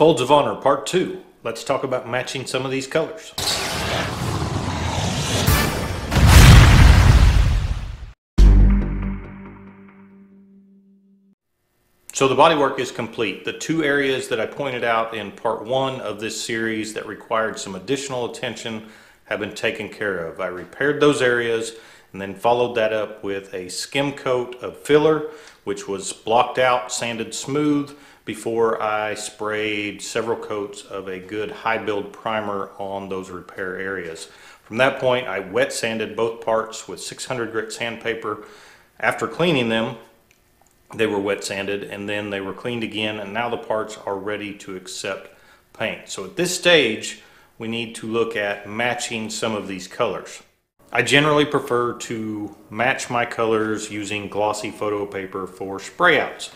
Folds of Honor Part 2. Let's talk about matching some of these colors. So the bodywork is complete. The two areas that I pointed out in part one of this series that required some additional attention have been taken care of. I repaired those areas and then followed that up with a skim coat of filler which was blocked out, sanded smooth before I sprayed several coats of a good high build primer on those repair areas. From that point I wet sanded both parts with 600 grit sandpaper. After cleaning them they were wet sanded and then they were cleaned again and now the parts are ready to accept paint. So at this stage we need to look at matching some of these colors. I generally prefer to match my colors using glossy photo paper for sprayouts.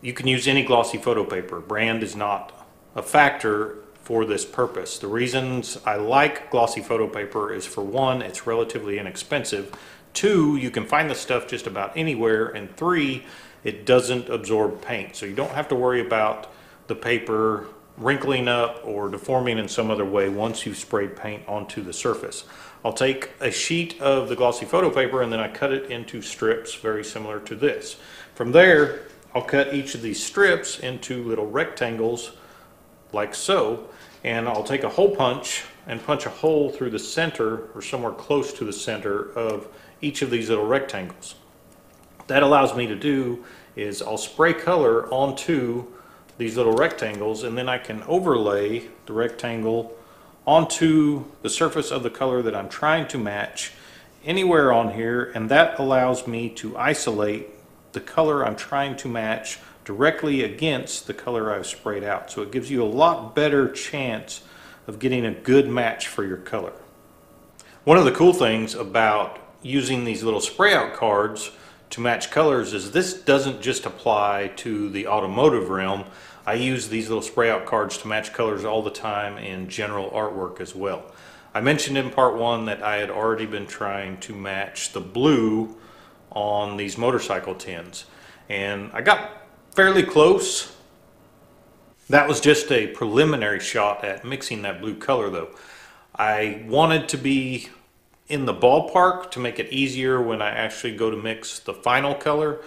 You can use any glossy photo paper. Brand is not a factor for this purpose. The reasons I like glossy photo paper is for one, it's relatively inexpensive. Two, you can find the stuff just about anywhere. And three, it doesn't absorb paint. So you don't have to worry about the paper wrinkling up or deforming in some other way once you've sprayed paint onto the surface. I'll take a sheet of the glossy photo paper and then I cut it into strips very similar to this. From there, I'll cut each of these strips into little rectangles like so, and I'll take a hole punch and punch a hole through the center or somewhere close to the center of each of these little rectangles. That allows me to do is I'll spray color onto these little rectangles and then I can overlay the rectangle onto the surface of the color that I'm trying to match anywhere on here and that allows me to isolate the color I'm trying to match directly against the color I've sprayed out. So it gives you a lot better chance of getting a good match for your color. One of the cool things about using these little spray out cards to match colors is this doesn't just apply to the automotive realm. I use these little spray out cards to match colors all the time in general artwork as well. I mentioned in part one that I had already been trying to match the blue on these motorcycle tins and I got fairly close. That was just a preliminary shot at mixing that blue color though. I wanted to be in the ballpark to make it easier when I actually go to mix the final color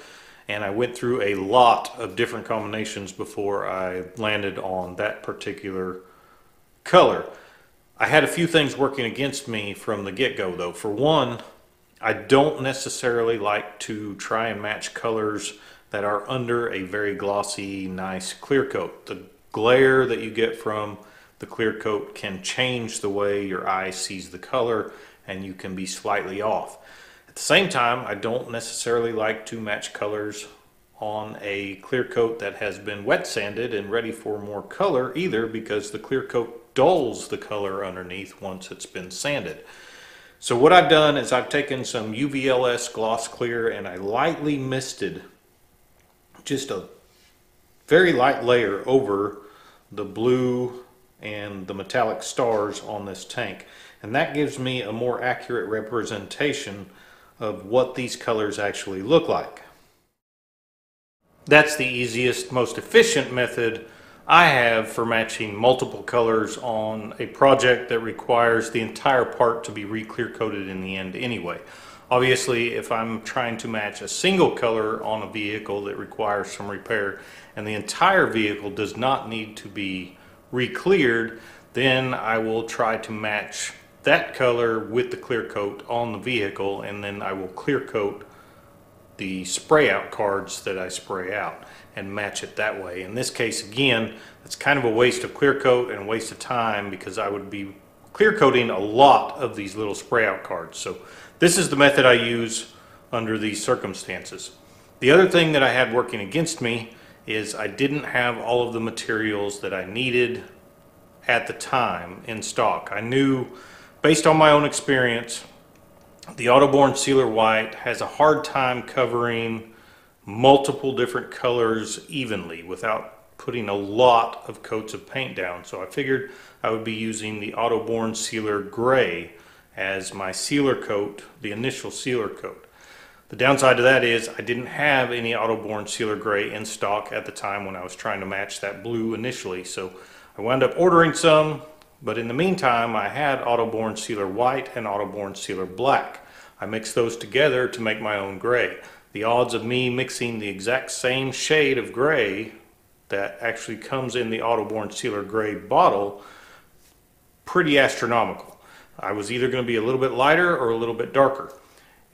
and I went through a lot of different combinations before I landed on that particular color. I had a few things working against me from the get-go though. For one, I don't necessarily like to try and match colors that are under a very glossy, nice clear coat. The glare that you get from the clear coat can change the way your eye sees the color and you can be slightly off. At the same time, I don't necessarily like to match colors on a clear coat that has been wet sanded and ready for more color either because the clear coat dulls the color underneath once it's been sanded. So what I've done is I've taken some UVLS gloss clear and I lightly misted just a very light layer over the blue and the metallic stars on this tank. And that gives me a more accurate representation of what these colors actually look like. That's the easiest, most efficient method I have for matching multiple colors on a project that requires the entire part to be re-clear coated in the end anyway. Obviously, if I'm trying to match a single color on a vehicle that requires some repair and the entire vehicle does not need to be re-cleared, then I will try to match that color with the clear coat on the vehicle and then I will clear coat the spray out cards that I spray out and match it that way. In this case again it's kind of a waste of clear coat and a waste of time because I would be clear coating a lot of these little spray out cards. So this is the method I use under these circumstances. The other thing that I had working against me is I didn't have all of the materials that I needed at the time in stock. I knew based on my own experience, the Autoborne Sealer White has a hard time covering multiple different colors evenly without putting a lot of coats of paint down. So I figured I would be using the Autoborne Sealer Gray as my sealer coat, the initial sealer coat. The downside to that is I didn't have any Autoborne Sealer Gray in stock at the time when I was trying to match that blue initially. So I wound up ordering some, but in the meantime I had Autoborne Sealer White and Autoborne Sealer Black. I mixed those together to make my own gray. The odds of me mixing the exact same shade of gray that actually comes in the Autoborne Sealer Gray bottle, pretty astronomical. I was either going to be a little bit lighter or a little bit darker.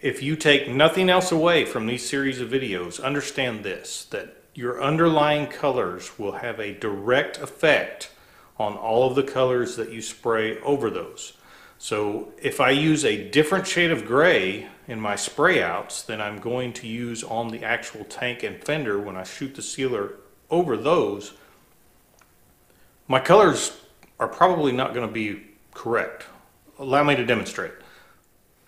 If you take nothing else away from these series of videos, understand this, that your underlying colors will have a direct effect on all of the colors that you spray over those. So if I use a different shade of gray in my spray outs than I'm going to use on the actual tank and fender when I shoot the sealer over those, my colors are probably not going to be correct. Allow me to demonstrate.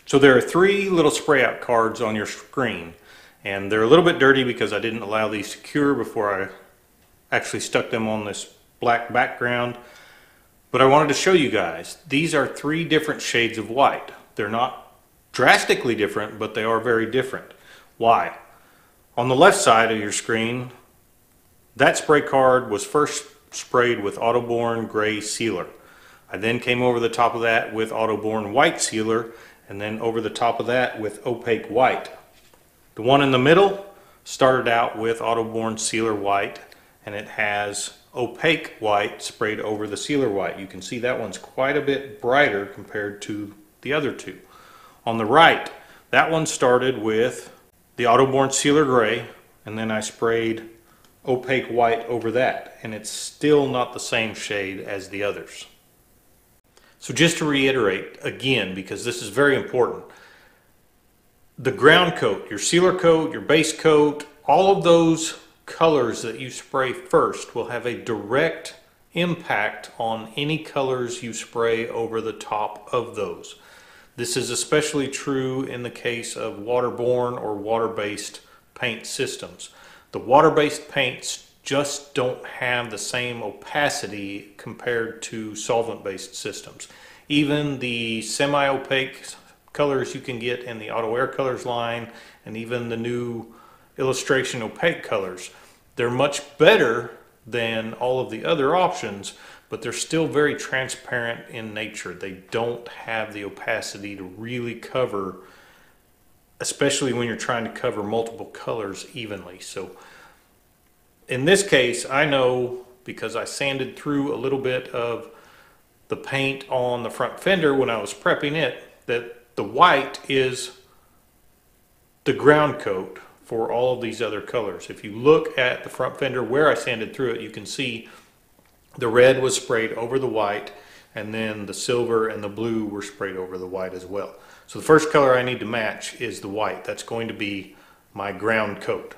So there are three little spray out cards on your screen and they're a little bit dirty because I didn't allow these to cure before I actually stuck them on this black background. But I wanted to show you guys, these are three different shades of white. They're not drastically different, but they are very different. Why? On the left side of your screen, that spray card was first sprayed with Autoborne Gray Sealer. I then came over the top of that with Autoborne White Sealer, and then over the top of that with Opaque White. The one in the middle started out with Autoborne Sealer White, and it has opaque white sprayed over the sealer white. You can see that one's quite a bit brighter compared to the other two. On the right, that one started with the Autoborne Sealer Gray, and then I sprayed opaque white over that, and it's still not the same shade as the others. So just to reiterate again, because this is very important, the ground coat, your sealer coat, your base coat, all of those colors that you spray first will have a direct impact on any colors you spray over the top of those. This is especially true in the case of waterborne or water-based paint systems. The water-based paints just don't have the same opacity compared to solvent-based systems. Even the semi-opaque colors you can get in the Auto Air Colors line and even the new illustration opaque colors. They're much better than all of the other options, but they're still very transparent in nature. They don't have the opacity to really cover, especially when you're trying to cover multiple colors evenly. So in this case, I know because I sanded through a little bit of the paint on the front fender when I was prepping it, that the white is the ground coat for all of these other colors. If you look at the front fender where I sanded through it, you can see the red was sprayed over the white and then the silver and the blue were sprayed over the white as well. So the first color I need to match is the white. That's going to be my ground coat.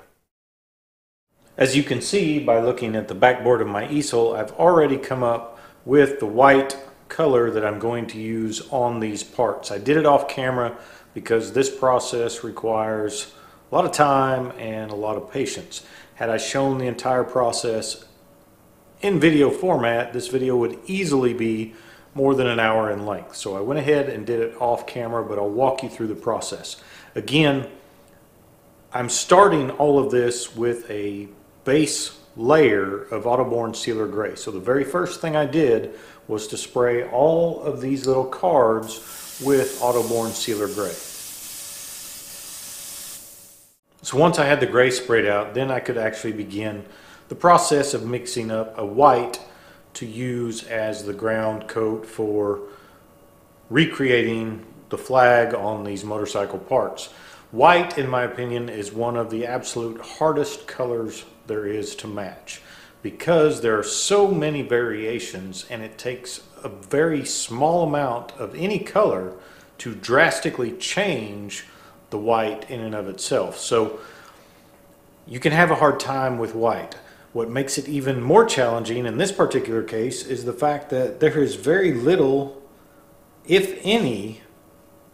As you can see by looking at the backboard of my easel, I've already come up with the white color that I'm going to use on these parts. I did it off camera because this process requires a lot of time and a lot of patience. Had I shown the entire process in video format, this video would easily be more than an hour in length. So I went ahead and did it off camera, but I'll walk you through the process. Again, I'm starting all of this with a base layer of Autoborne Sealer Gray. So the very first thing I did was to spray all of these little cards with Autoborne Sealer Gray. So once I had the gray sprayed out, then I could actually begin the process of mixing up a white to use as the ground coat for recreating the flag on these motorcycle parts. White, in my opinion, is one of the absolute hardest colors there is to match because there are so many variations and it takes a very small amount of any color to drastically change the white in and of itself. So you can have a hard time with white. What makes it even more challenging in this particular case is the fact that there is very little, if any,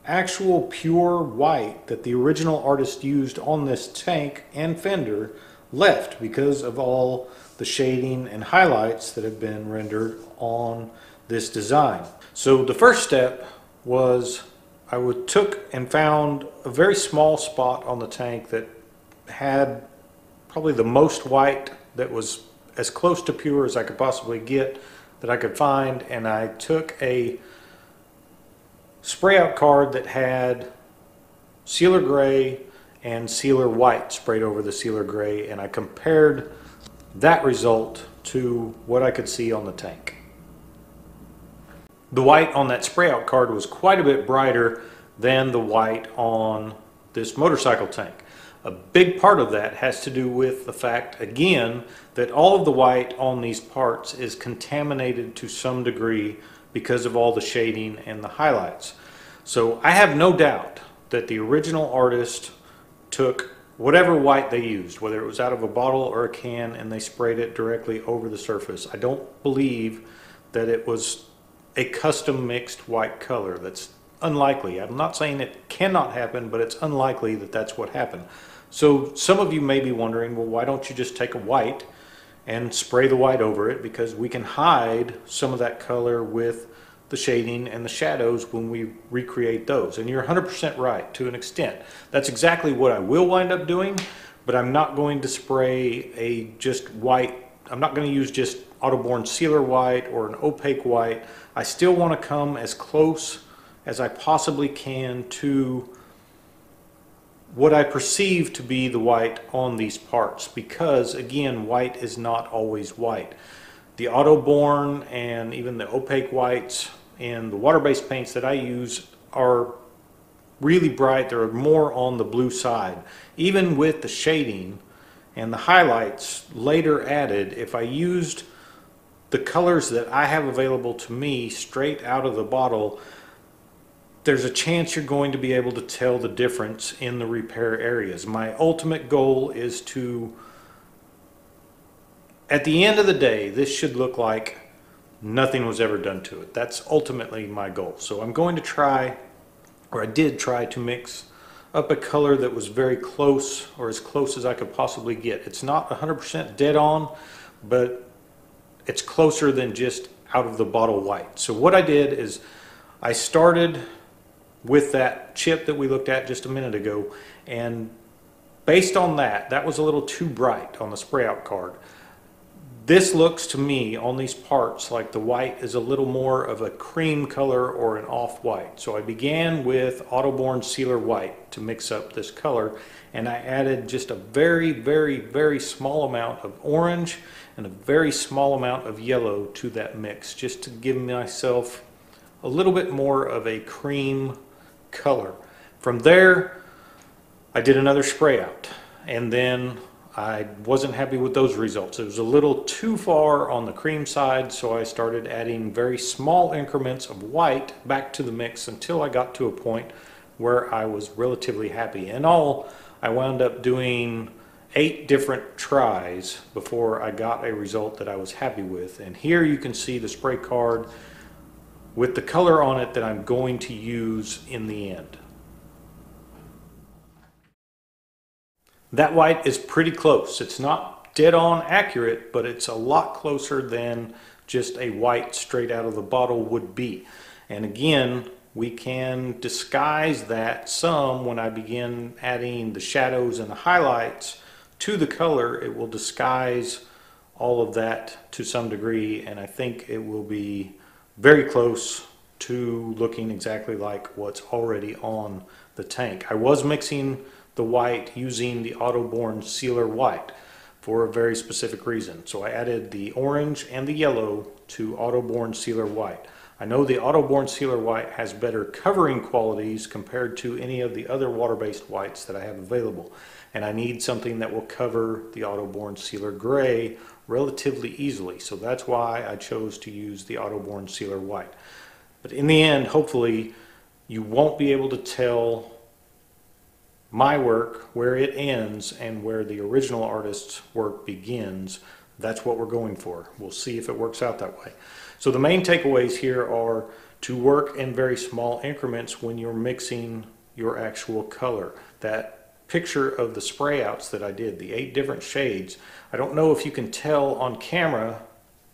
actual pure white that the original artist used on this tank and fender left because of all the shading and highlights that have been rendered on this design. So the first step was I would, took and found a very small spot on the tank that had probably the most white that was as close to pure as I could possibly get that I could find and I took a spray out card that had sealer gray and sealer white sprayed over the sealer gray and I compared that result to what I could see on the tank. The white on that spray out card was quite a bit brighter than the white on this motorcycle tank. A big part of that has to do with the fact, again, that all of the white on these parts is contaminated to some degree because of all the shading and the highlights. So I have no doubt that the original artist took whatever white they used, whether it was out of a bottle or a can, and they sprayed it directly over the surface. I don't believe that it was a custom mixed white color. That's unlikely. I'm not saying it cannot happen, but it's unlikely that that's what happened. So some of you may be wondering, well, why don't you just take a white and spray the white over it? Because we can hide some of that color with the shading and the shadows when we recreate those. And you're 100% right to an extent. That's exactly what I will wind up doing, but I'm not going to spray a just white, I'm not going to use just Autoborne sealer white or an opaque white. I still want to come as close as I possibly can to what I perceive to be the white on these parts because again white is not always white. The Autoborne and even the opaque whites and the water-based paints that I use are really bright. They're more on the blue side. Even with the shading and the highlights later added, if I used the colors that I have available to me straight out of the bottle, there's a chance you're going to be able to tell the difference in the repair areas. My ultimate goal is to, at the end of the day, this should look like nothing was ever done to it. That's ultimately my goal. So I'm going to try, or I did try to mix up a color that was very close or as close as I could possibly get. It's not 100% dead on, but it's closer than just out of the bottle white. So what I did is I started with that chip that we looked at just a minute ago and based on that, that was a little too bright on the spray out card. This looks to me on these parts like the white is a little more of a cream color or an off-white. So I began with Autoborne Sealer White to mix up this color and I added just a very, very, very small amount of orange and a very small amount of yellow to that mix just to give myself a little bit more of a cream color. From there, I did another spray out and then I wasn't happy with those results. It was a little too far on the cream side, so I started adding very small increments of white back to the mix until I got to a point where I was relatively happy. In all, I wound up doing eight different tries before I got a result that I was happy with. And here you can see the spray card with the color on it that I'm going to use in the end. That white is pretty close. It's not dead on accurate, but it's a lot closer than just a white straight out of the bottle would be. And again, we can disguise that some when I begin adding the shadows and the highlights to the color. It will disguise all of that to some degree, and I think it will be very close to looking exactly like what's already on the tank. I was mixing the white using the Autoborne Sealer White for a very specific reason. So I added the orange and the yellow to Autoborne Sealer White. I know the Autoborne Sealer White has better covering qualities compared to any of the other water-based whites that I have available. And I need something that will cover the Autoborne Sealer Gray relatively easily. So that's why I chose to use the Autoborne Sealer White. But in the end, hopefully, you won't be able to tell my work where it ends and where the original artist's work begins, that's what we're going for. We'll see if it works out that way. So the main takeaways here are to work in very small increments when you're mixing your actual color. That picture of the spray outs that I did, the eight different shades, I don't know if you can tell on camera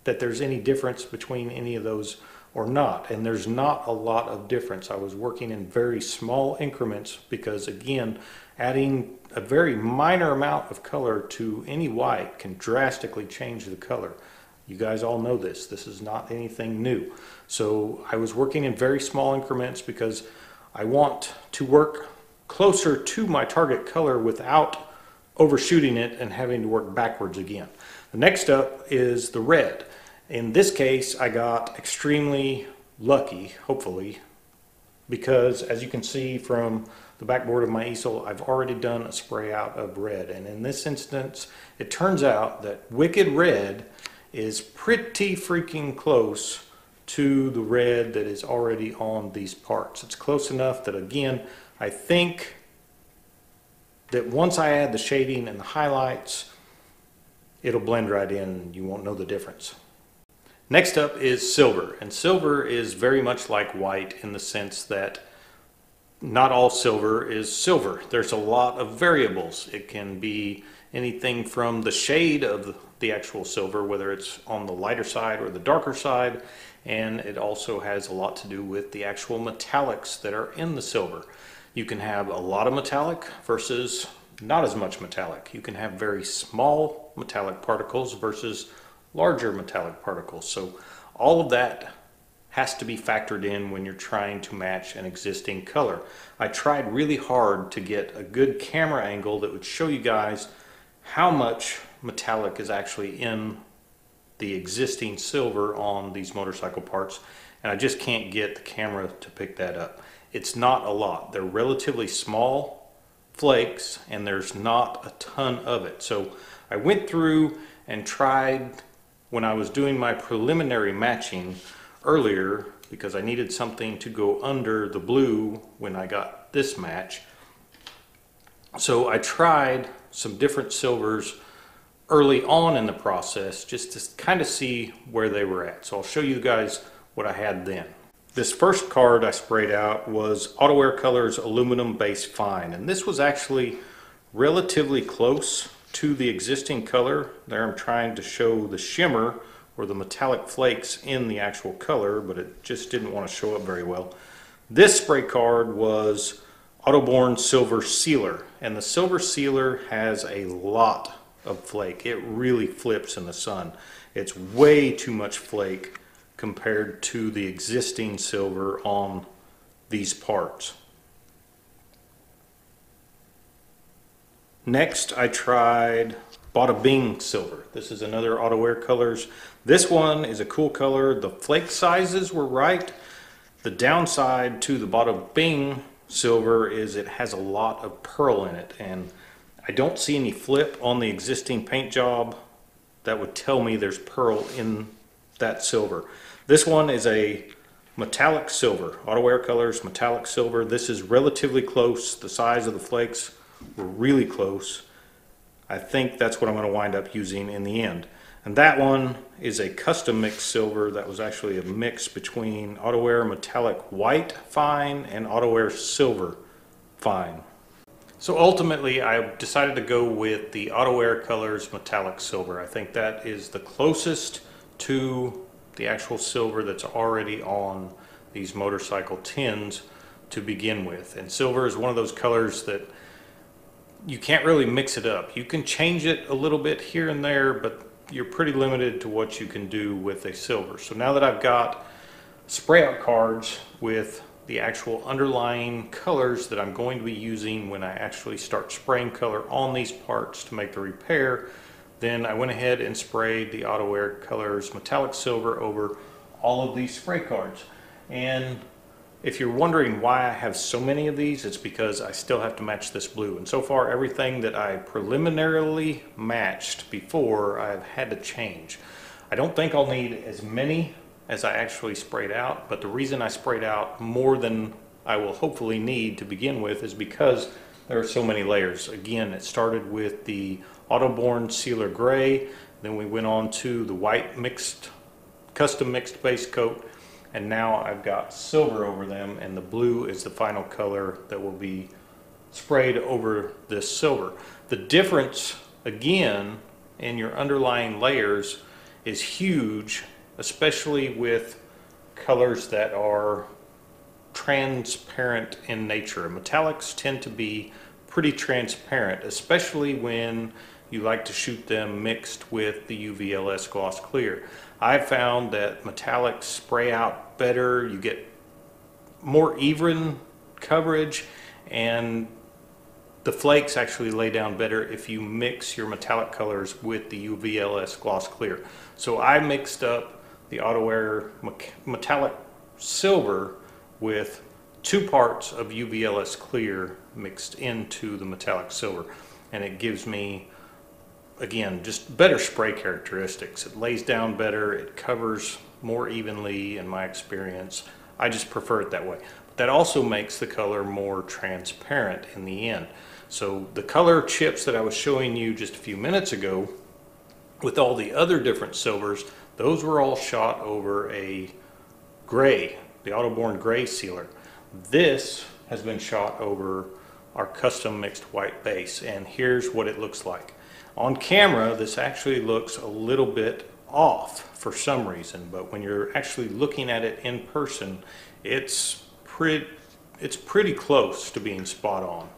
that there's any difference between any of those or not. And there's not a lot of difference. I was working in very small increments because again, adding a very minor amount of color to any white can drastically change the color. You guys all know this. This is not anything new. So I was working in very small increments because I want to work closer to my target color without overshooting it and having to work backwards again. The next up is the red. In this case, I got extremely lucky, hopefully, because as you can see from the backboard of my easel, I've already done a spray out of red. And in this instance, it turns out that Wicked Red is pretty freaking close to the red that is already on these parts. It's close enough that again, I think that once I add the shading and the highlights, it'll blend right in you won't know the difference. Next up is silver, and silver is very much like white in the sense that not all silver is silver. There's a lot of variables. It can be anything from the shade of the actual silver, whether it's on the lighter side or the darker side, and it also has a lot to do with the actual metallics that are in the silver. You can have a lot of metallic versus not as much metallic. You can have very small metallic particles versus larger metallic particles. So all of that has to be factored in when you're trying to match an existing color. I tried really hard to get a good camera angle that would show you guys how much metallic is actually in the existing silver on these motorcycle parts and I just can't get the camera to pick that up. It's not a lot. They're relatively small flakes and there's not a ton of it. So I went through and tried when I was doing my preliminary matching earlier because I needed something to go under the blue when I got this match. So I tried some different silvers early on in the process just to kind of see where they were at. So I'll show you guys what I had then. This first card I sprayed out was Auto Air Colors Aluminum Base Fine and this was actually relatively close to the existing color. There I'm trying to show the shimmer or the metallic flakes in the actual color, but it just didn't want to show up very well. This spray card was Autoborne Silver Sealer, and the Silver Sealer has a lot of flake. It really flips in the sun. It's way too much flake compared to the existing silver on these parts. Next, I tried Bada Bing Silver. This is another Auto Air Colors. This one is a cool color. The flake sizes were right. The downside to the Bada Bing Silver is it has a lot of pearl in it. And I don't see any flip on the existing paint job that would tell me there's pearl in that silver. This one is a metallic silver, Auto Air Colors metallic silver. This is relatively close. The size of the flakes were really close. I think that's what I'm going to wind up using in the end. And that one is a custom mix silver that was actually a mix between Auto Air Metallic White Fine and Auto Air Silver Fine. So ultimately I decided to go with the Auto Air Colors Metallic Silver. I think that is the closest to the actual silver that's already on these motorcycle tins to begin with. And silver is one of those colors that you can't really mix it up. You can change it a little bit here and there, but you're pretty limited to what you can do with a silver. So now that I've got spray out cards with the actual underlying colors that I'm going to be using when I actually start spraying color on these parts to make the repair, then I went ahead and sprayed the Auto Air Colors Metallic Silver over all of these spray cards. And if you're wondering why I have so many of these, it's because I still have to match this blue. And so far, everything that I preliminarily matched before, I've had to change. I don't think I'll need as many as I actually sprayed out, but the reason I sprayed out more than I will hopefully need to begin with is because there are so many layers. Again, it started with the Autoborne Sealer Gray, then we went on to the white mixed, custom mixed base coat, and now I've got silver over them and the blue is the final color that will be sprayed over this silver. The difference again in your underlying layers is huge especially with colors that are transparent in nature. Metallics tend to be pretty transparent, especially when you like to shoot them mixed with the UVLS gloss clear. I've found that metallics spray out better, you get more even coverage, and the flakes actually lay down better if you mix your metallic colors with the UVLS gloss clear. So I mixed up the AutoAir metallic silver with two parts of UVLS clear mixed into the metallic silver and it gives me again just better spray characteristics. It lays down better. It covers more evenly in my experience. I just prefer it that way. But that also makes the color more transparent in the end. So the color chips that I was showing you just a few minutes ago with all the other different silvers those were all shot over a gray the Autoborne gray sealer. This has been shot over our custom mixed white base and here's what it looks like. On camera this actually looks a little bit off for some reason but when you're actually looking at it in person it's pretty it's pretty close to being spot on.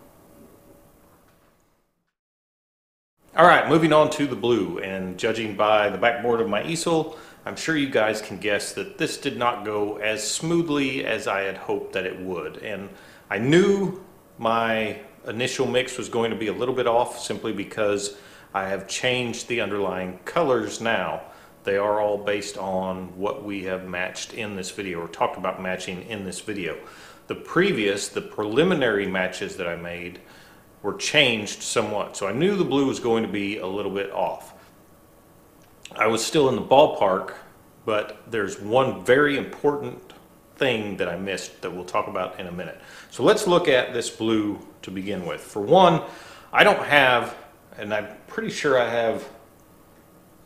Alright, moving on to the blue and judging by the backboard of my easel I'm sure you guys can guess that this did not go as smoothly as I had hoped that it would. And I knew my initial mix was going to be a little bit off simply because I have changed the underlying colors now. They are all based on what we have matched in this video or talked about matching in this video. The previous, the preliminary matches that I made were changed somewhat. So I knew the blue was going to be a little bit off. I was still in the ballpark, but there's one very important thing that I missed that we'll talk about in a minute. So let's look at this blue to begin with. For one, I don't have, and I'm pretty sure I have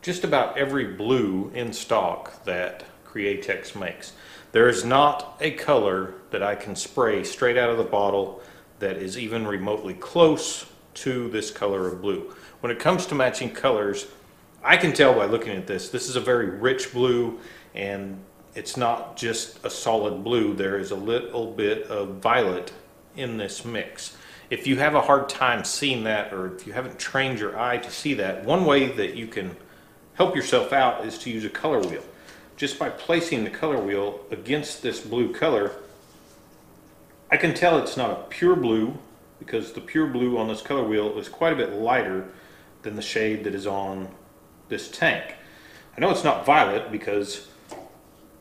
just about every blue in stock that Createx makes. There is not a color that I can spray straight out of the bottle that is even remotely close to this color of blue. When it comes to matching colors, I can tell by looking at this, this is a very rich blue and it's not just a solid blue. There is a little bit of violet in this mix. If you have a hard time seeing that or if you haven't trained your eye to see that, one way that you can help yourself out is to use a color wheel. Just by placing the color wheel against this blue color, I can tell it's not a pure blue because the pure blue on this color wheel is quite a bit lighter than the shade that is on this tank. I know it's not violet because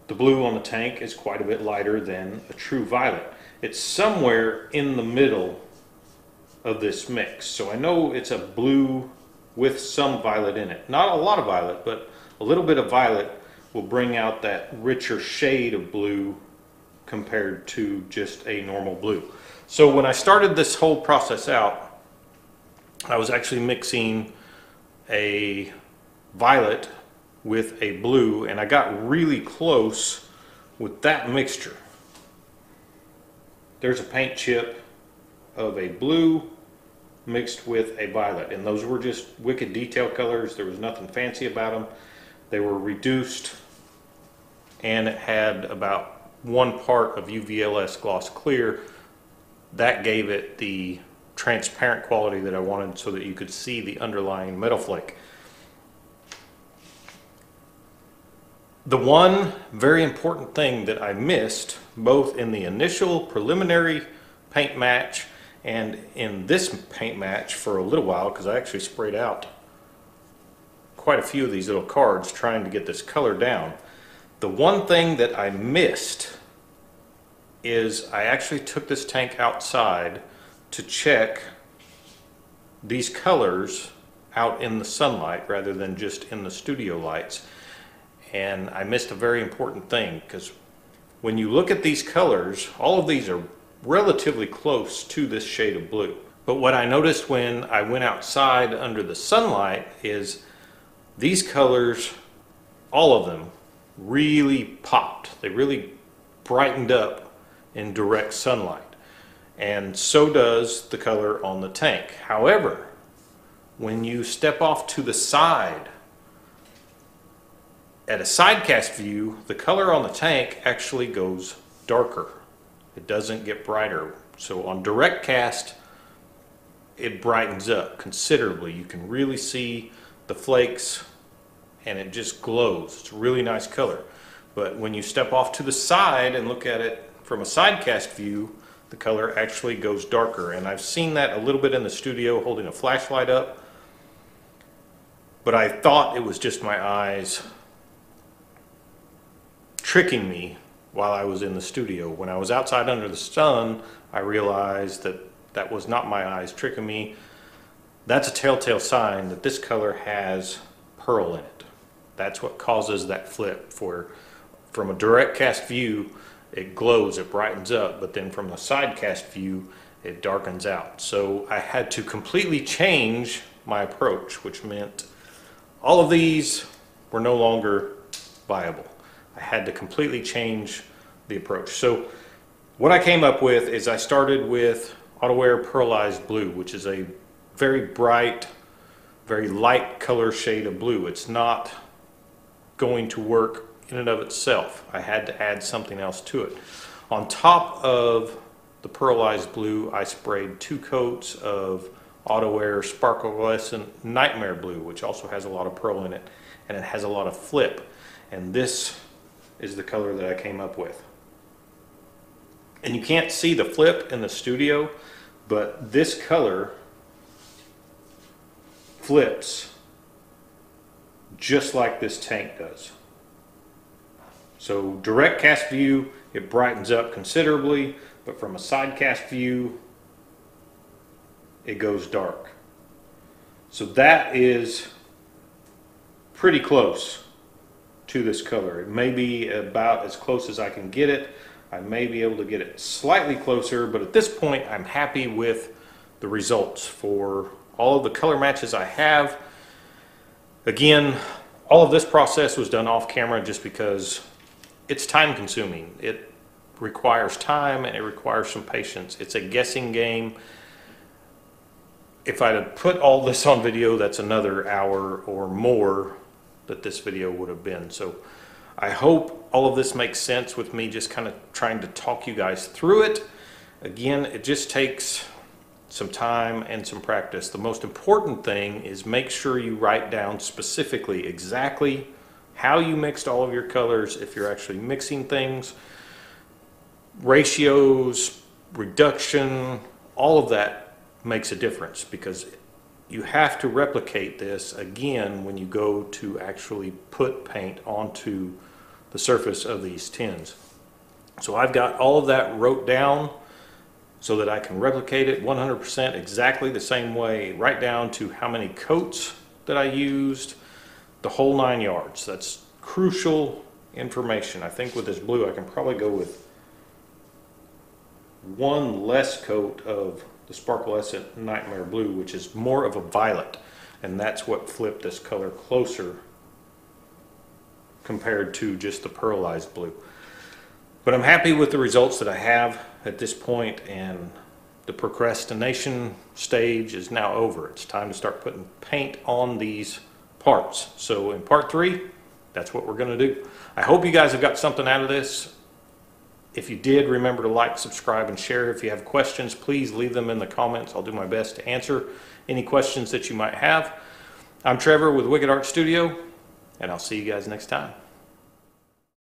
the blue on the tank is quite a bit lighter than a true violet. It's somewhere in the middle of this mix. So I know it's a blue with some violet in it. Not a lot of violet, but a little bit of violet will bring out that richer shade of blue compared to just a normal blue. So when I started this whole process out, I was actually mixing a violet with a blue and I got really close with that mixture. There's a paint chip of a blue mixed with a violet and those were just wicked detail colors. There was nothing fancy about them. They were reduced and it had about one part of UVLS gloss clear. That gave it the transparent quality that I wanted so that you could see the underlying metal flake. The one very important thing that I missed, both in the initial preliminary paint match and in this paint match for a little while, because I actually sprayed out quite a few of these little cards trying to get this color down. The one thing that I missed is I actually took this tank outside to check these colors out in the sunlight rather than just in the studio lights and I missed a very important thing because when you look at these colors, all of these are relatively close to this shade of blue. But what I noticed when I went outside under the sunlight is these colors, all of them, really popped. They really brightened up in direct sunlight. And so does the color on the tank. However, when you step off to the side at a side cast view, the color on the tank actually goes darker. It doesn't get brighter. So on direct cast, it brightens up considerably. You can really see the flakes and it just glows. It's a really nice color. But when you step off to the side and look at it from a side cast view, the color actually goes darker. And I've seen that a little bit in the studio holding a flashlight up. But I thought it was just my eyes tricking me while I was in the studio. When I was outside under the sun, I realized that that was not my eyes tricking me. That's a telltale sign that this color has pearl in it. That's what causes that flip for from a direct cast view, it glows, it brightens up, but then from the side cast view, it darkens out. So I had to completely change my approach, which meant all of these were no longer viable. I had to completely change the approach. So what I came up with is I started with Auto Air Pearlized Blue, which is a very bright, very light color shade of blue. It's not going to work in and of itself. I had to add something else to it. On top of the pearlized blue, I sprayed two coats of Auto Air Sparklescent Nightmare Blue, which also has a lot of pearl in it, and it has a lot of flip. And this is the color that I came up with. And you can't see the flip in the studio, but this color flips just like this tank does. So direct cast view, it brightens up considerably, but from a side cast view, it goes dark. So that is pretty close to this color. It may be about as close as I can get it. I may be able to get it slightly closer, but at this point I'm happy with the results for all of the color matches I have. Again, all of this process was done off camera just because it's time consuming. It requires time and it requires some patience. It's a guessing game. If I had put all this on video, that's another hour or more that this video would have been. So I hope all of this makes sense with me just kind of trying to talk you guys through it. Again, it just takes some time and some practice. The most important thing is make sure you write down specifically exactly how you mixed all of your colors, if you're actually mixing things, ratios, reduction, all of that makes a difference because you have to replicate this again when you go to actually put paint onto the surface of these tins. So I've got all of that wrote down so that I can replicate it 100% exactly the same way, right down to how many coats that I used, the whole nine yards. That's crucial information. I think with this blue I can probably go with one less coat of the Sparklescent Nightmare Blue, which is more of a violet. And that's what flipped this color closer compared to just the pearlized blue. But I'm happy with the results that I have at this point and the procrastination stage is now over. It's time to start putting paint on these parts. So in part three, that's what we're going to do. I hope you guys have got something out of this. If you did, remember to like, subscribe, and share. If you have questions, please leave them in the comments. I'll do my best to answer any questions that you might have. I'm Trevor with Wicked Art Studio, and I'll see you guys next time.